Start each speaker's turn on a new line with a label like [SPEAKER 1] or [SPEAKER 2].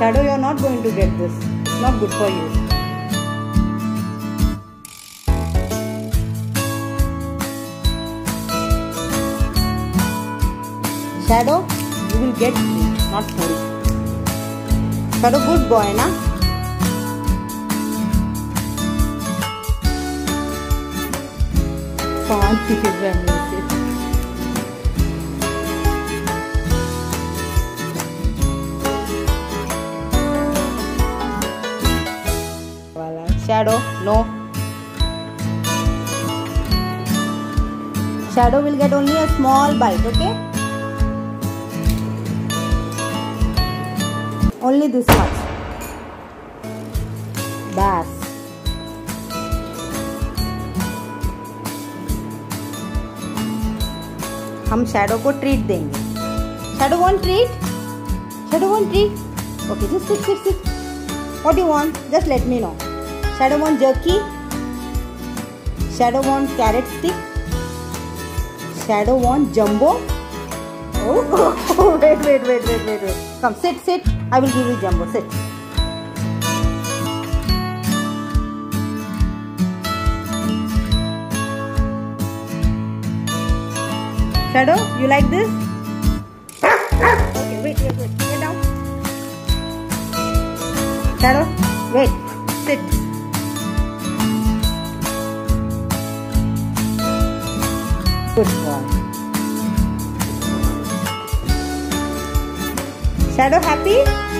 [SPEAKER 1] Shadow, you're not going to get this. It's not good for you. Shadow, you will get three, not four. Shadow, good boy, na? See his memories. Shadow, no. Shadow will get only a small bite, okay? Only this much. Bass. हम shadow को treat देंगे shadow want treat shadow want treat okay just sit sit sit what you want just let me know shadow shadow one jerky, shadow one carrot stick, shadow one jumbo. Oh, oh, oh, wait, wait, wait, wait, wait, wait. Come, sit, sit. I will give you jumbo. Sit. Shadow, you like this? Okay, wait, wait, wait. Get down. Shadow, wait. Sit. Shadow happy?